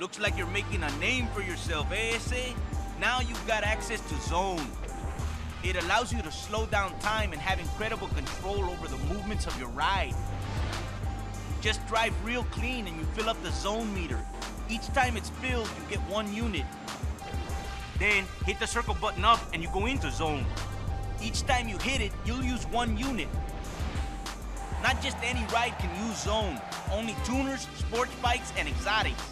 Looks like you're making a name for yourself, eh, ese? Now you've got access to Zone. It allows you to slow down time and have incredible control over the movements of your ride. Just drive real clean and you fill up the zone meter. Each time it's filled, you get one unit. Then hit the circle button up and you go into zone. Each time you hit it, you'll use one unit. Not just any ride can use zone. Only tuners, sports bikes, and exotics.